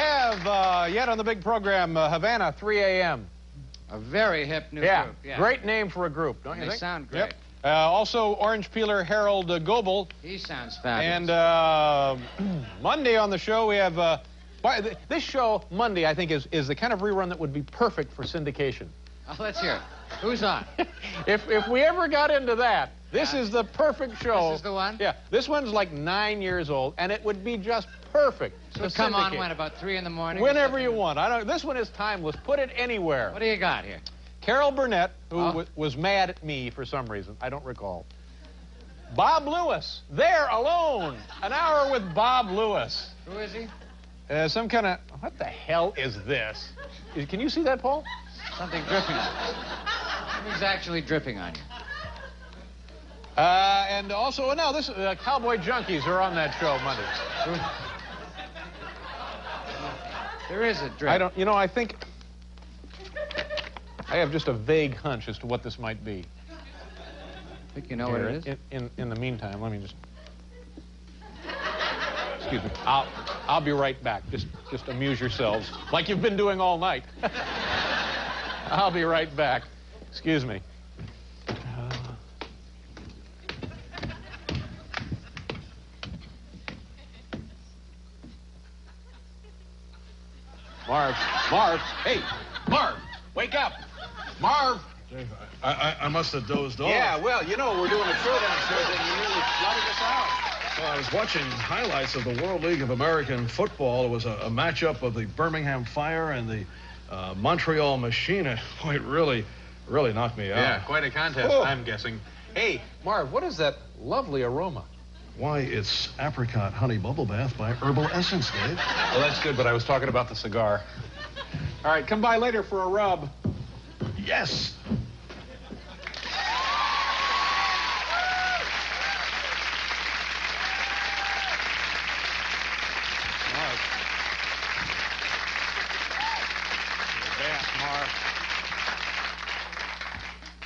have uh, yet on the big program uh, Havana 3 a.m. A very hip new Yeah. group. Yeah. great name for a group, don't you They think? sound Yep. great. Uh, also, Orange Peeler Harold uh, Goebel. He sounds fabulous. And uh, Monday on the show, we have. Uh, this show, Monday, I think, is, is the kind of rerun that would be perfect for syndication. Oh, let's hear it. Who's on? if, if we ever got into that, this Yeah. is the perfect show. This is the one? Yeah, this one's like nine years old, and it would be just perfect. So come on when? About 3 in the morning? Whenever you want. I don't. This one is timeless. Put it anywhere. What do you got here? Carol Burnett, who Oh. wa- was mad at me for some reason. I don't recall. Bob Lewis, there alone. An hour with Bob Lewis. Who is he? Uh, some kind of. What the hell is this? Is- Can you see that, Paul? Something dripping on you. Who's actually dripping on you? Uh, and also, now this uh, Cowboy Junkies are on that show Monday. There is a drip. I don't. You know, I think. I have just a vague hunch as to what this might be. I think you know what it is. In, in, in the meantime, let me just. Excuse me. I'll, I'll be right back. Just, just amuse yourselves like you've been doing all night. I'll be right back. Excuse me. Marv, Marv, hey, Marv, wake up. Marv. I, I, I must have dozed off. Yeah, well, you know, we're doing a show downstairs and you nearly flooded us out. Well, I was watching highlights of the World League of American Football. It was a, a matchup of the Birmingham Fire and the uh, Montreal Machine. It really, really knocked me out. Yeah, quite a contest, Oh. I'm guessing. Hey, Marv, what is that lovely aroma? Why, it's apricot honey bubble bath by Herbal Essence, Dave. Well, that's good, but I was talking about the cigar. All right, come by later for a rub. Yes. Marv. Marv.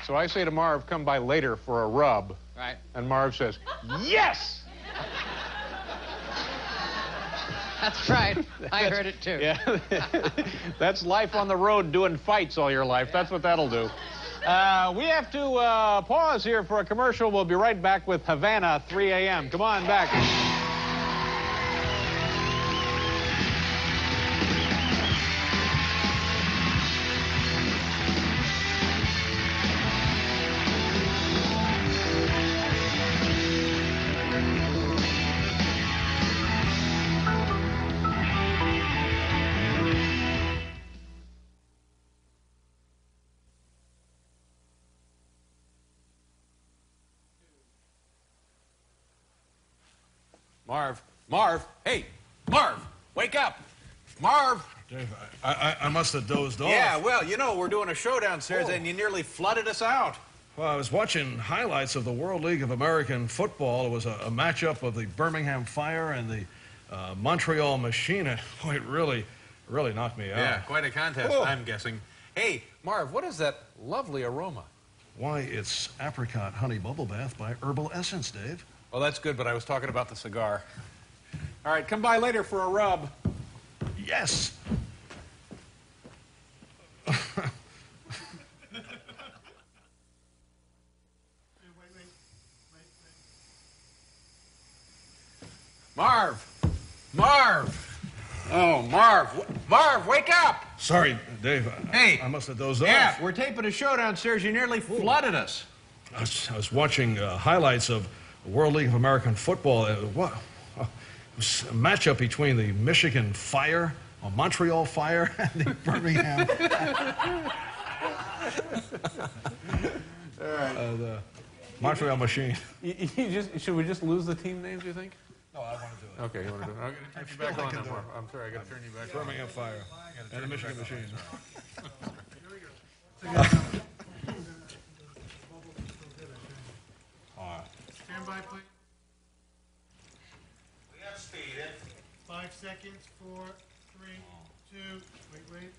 So I say to Marv, come by later for a rub. Right. And Marv says, yes! That's right. I heard it too. Yeah. That's life on the road doing fights all your life. That's what that'll do. Uh, we have to uh, pause here for a commercial. We'll be right back with Havana 3 a.m. Come on back. Marv. Marv. Hey, Marv, wake up. Marv. Dave, I, I, I must have dozed off. Yeah, well, you know, we're doing a show downstairs Oh. and you nearly flooded us out. Well, I was watching highlights of the World League of American Football. It was a, a matchup of the Birmingham Fire and the uh, Montreal Machine. Boy, it really, really knocked me out. Yeah, quite a contest, Oh. I'm guessing. Hey, Marv, what is that lovely aroma? Why, it's apricot honey bubble bath by Herbal Essence, Dave. Well, that's good, but I was talking about the cigar. All right, come by later for a rub. Yes. Marv. Marv. Oh, Marv. Marv, wake up. Sorry, Dave. I, Hey. I must have dozed Yeah, off. we're taping a show downstairs. You nearly flooded us. I was, I was watching uh, highlights of World League of American Football. Uh, what? uh, a matchup between the Michigan Fire, or Montreal Fire, and the Birmingham. uh, the Montreal Machine. You, you just, should we just lose the team names, you think? No, I want to do it. Okay, you want to do it? I'm going to turn you back I on can now, do Marv. it. I'm sorry, I got to turn you back on. Birmingham Fire and the Michigan Machine. Stand by, please. We got speed in. Five seconds, four, three, two, wait, wait.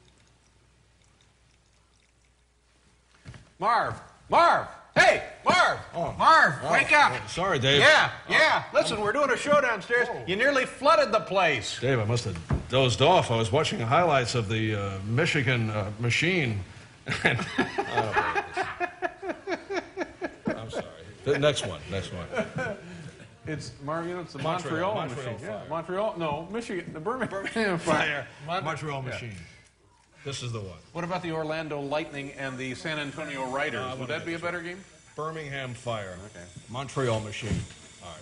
Marv. Marv. Hey, Marv. Marv! Oh. Wake up! Oh, sorry, Dave. Yeah, yeah. Listen, we're doing a show downstairs. You nearly flooded the place. Dave, I must have dozed off. I was watching the highlights of the uh, Michigan uh, machine. And, uh, I'm sorry. The next one. Next one. It's Marv, you know, it's the Montreal, Montreal, Montreal machine. Yeah, Fire. Montreal. No, Michigan. The Birmingham Fire. Mon- Montreal yeah. machine. This is the one. What about the Orlando Lightning and the San Antonio Riders? Uh, Would that be a better game? Birmingham Fire. Okay. Montreal machine. All right.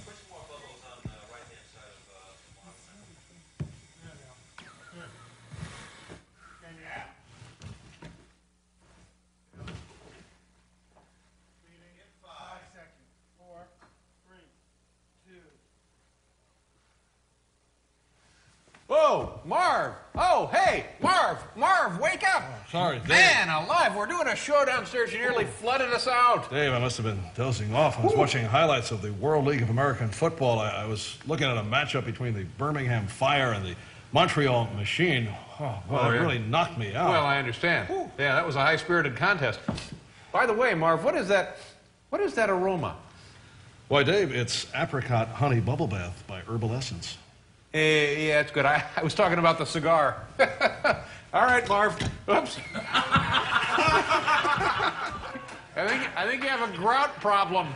Whoa, Marv! Oh, hey, Marv! Marv, wake up! Oh, sorry, Dave. Man alive, we're doing a show downstairs. You nearly flooded us out. Dave, I must have been dozing off. I was watching highlights of the World League of American Football. I, I was looking at a matchup between the Birmingham Fire and the Montreal Machine. Oh, well, Oh, it yeah. really knocked me out. Well, I understand. Yeah, that was a high-spirited contest. By the way, Marv, what is that? What is that aroma? Why, Dave, it's apricot honey bubble bath by Herbal Essence. Eh, yeah, it's good. I, I was talking about the cigar. All right, Marv. Oops. I think I think you have a grout problem.